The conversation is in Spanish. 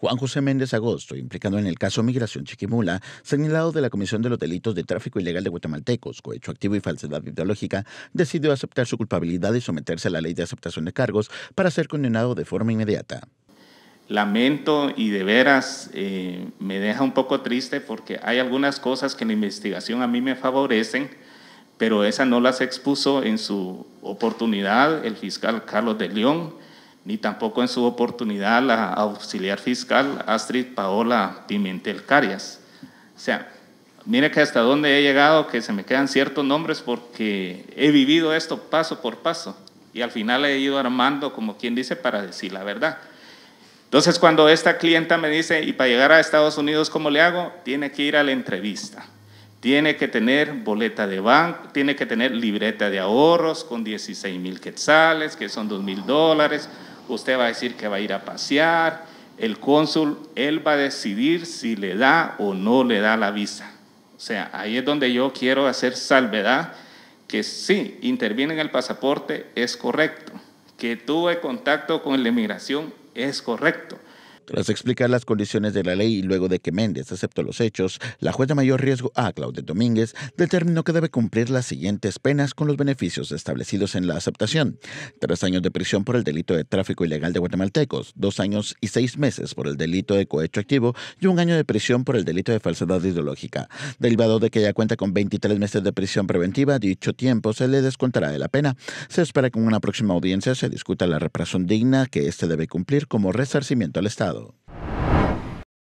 Juan José Méndez Agosto, implicado en el caso Migración Chiquimula, señalado de la Comisión de los Delitos de Tráfico Ilegal de Guatemaltecos, cohecho activo y falsedad ideológica, decidió aceptar su culpabilidad y someterse a la ley de aceptación de cargos para ser condenado de forma inmediata. Lamento y de veras eh, me deja un poco triste porque hay algunas cosas que en la investigación a mí me favorecen, pero esas no las expuso en su oportunidad el fiscal Carlos de León ni tampoco en su oportunidad la auxiliar fiscal Astrid Paola Pimentel Carias. O sea, mire que hasta dónde he llegado, que se me quedan ciertos nombres porque he vivido esto paso por paso y al final he ido armando, como quien dice, para decir la verdad. Entonces, cuando esta clienta me dice, y para llegar a Estados Unidos, ¿cómo le hago? Tiene que ir a la entrevista. Tiene que tener boleta de banco, tiene que tener libreta de ahorros con 16 mil quetzales, que son 2 mil dólares, usted va a decir que va a ir a pasear, el cónsul, él va a decidir si le da o no le da la visa. O sea, ahí es donde yo quiero hacer salvedad, que sí, interviene en el pasaporte, es correcto, que tuve contacto con la inmigración, es correcto, tras explicar las condiciones de la ley y luego de que Méndez aceptó los hechos, la juez de mayor riesgo A, Claudia Domínguez, determinó que debe cumplir las siguientes penas con los beneficios establecidos en la aceptación. Tres años de prisión por el delito de tráfico ilegal de guatemaltecos, dos años y seis meses por el delito de cohecho activo y un año de prisión por el delito de falsedad ideológica. Derivado de que ella cuenta con 23 meses de prisión preventiva, dicho tiempo se le descontará de la pena. Se espera que en una próxima audiencia se discuta la reparación digna que éste debe cumplir como resarcimiento al Estado.